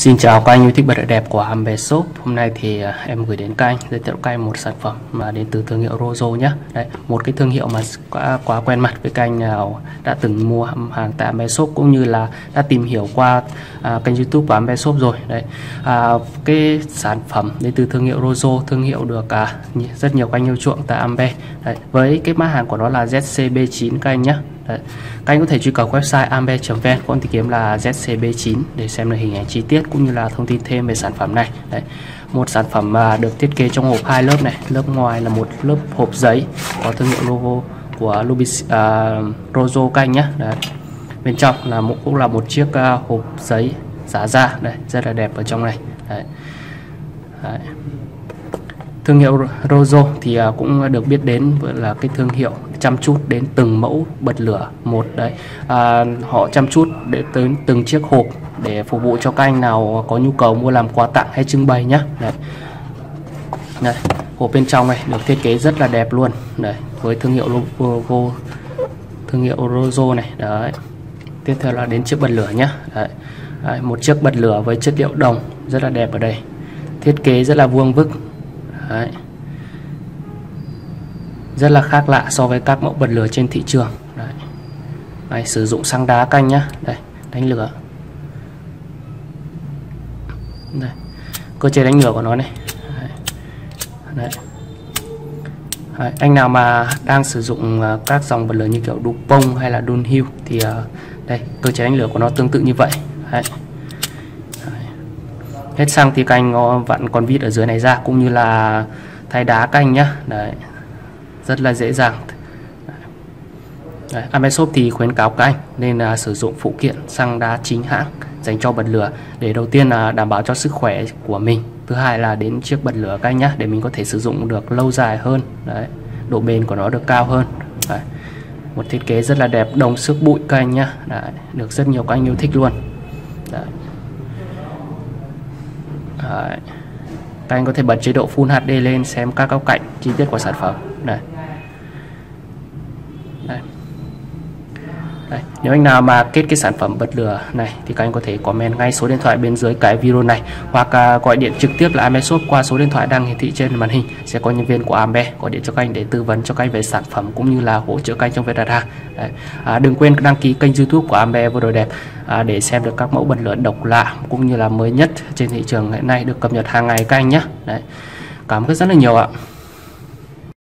Xin chào các anh yêu thích bật đẹp của Ambe Shop. Hôm nay thì à, em gửi đến các anh giới thiệu các anh một sản phẩm mà đến từ thương hiệu Rozo nhé Đấy, Một cái thương hiệu mà quá, quá quen mặt với các anh nào đã từng mua hàng tại Ambe Shop cũng như là đã tìm hiểu qua à, kênh youtube của Ambe Shop rồi. Đấy, à, Cái sản phẩm đến từ thương hiệu Rozo thương hiệu được à, rất nhiều các anh yêu chuộng tại Ambe. Đấy, Với cái mã hàng của nó là ZCB9 các anh nhé Đấy. Các anh có thể truy cập website ambe.vn có tìm kiếm là ZCB9 để xem được hình ảnh chi tiết cũng như là thông tin thêm về sản phẩm này. Đấy. Một sản phẩm mà được thiết kế trong hộp hai lớp này. Lớp ngoài là một lớp hộp giấy có thương hiệu logo của Lubis, à, uh, Rozo các anh nhé. Đấy. Bên trong là một cũng là một chiếc uh, hộp giấy giá da đây rất là đẹp ở trong này. Đấy. Đấy. Thương hiệu Rozo thì à, cũng được biết đến là cái thương hiệu chăm chút đến từng mẫu bật lửa một đấy. À, họ chăm chút để tới từng chiếc hộp để phục vụ cho các anh nào có nhu cầu mua làm quà tặng hay trưng bày nhá. Đấy. đấy hộp bên trong này được thiết kế rất là đẹp luôn. Đấy với thương hiệu logo thương hiệu Rozo này. Đấy tiếp theo là đến chiếc bật lửa nhá. Đấy. Đấy, một chiếc bật lửa với chất liệu đồng rất là đẹp ở đây. Thiết kế rất là vuông vức. Đấy rất là khác lạ so với các mẫu bật lửa trên thị trường Đấy. Đấy, sử dụng xăng đá canh nhá đây đánh lửa đây cơ chế đánh lửa của nó này Đấy. Đấy. Đấy. anh nào mà đang sử dụng à, các dòng bật lửa như kiểu Dupont hay là Dunhill thì à, đây cơ chế đánh lửa của nó tương tự như vậy Đấy. Đấy. hết xăng thì canh ờ, vặn con vít ở dưới này ra cũng như là thay đá canh nhá đấy rất là dễ dàng Đấy, Ameshop thì khuyến cáo các anh nên là sử dụng phụ kiện xăng đá chính hãng dành cho bật lửa để đầu tiên là đảm bảo cho sức khỏe của mình thứ hai là đến chiếc bật lửa các anh nhé để mình có thể sử dụng được lâu dài hơn đấy độ bền của nó được cao hơn đấy. một thiết kế rất là đẹp đồng sức bụi các anh nhé. đấy. được rất nhiều các anh yêu thích luôn đấy. Đấy. các anh có thể bật chế độ Full HD lên xem các góc cạnh chi tiết của sản phẩm này Đây, nếu anh nào mà kết cái sản phẩm bật lửa này thì các anh có thể comment ngay số điện thoại bên dưới cái video này hoặc à, gọi điện trực tiếp là Ambe Shop qua số điện thoại đang hiển thị trên màn hình sẽ có nhân viên của Ambe gọi điện cho các anh để tư vấn cho các anh về sản phẩm cũng như là hỗ trợ các anh trong việc đặt hàng. Đấy. À, đừng quên đăng ký kênh YouTube của Ambe vừa rồi đẹp à, để xem được các mẫu bật lửa độc lạ cũng như là mới nhất trên thị trường hiện nay được cập nhật hàng ngày các anh nhé. Đấy. Cảm ơn rất là nhiều ạ.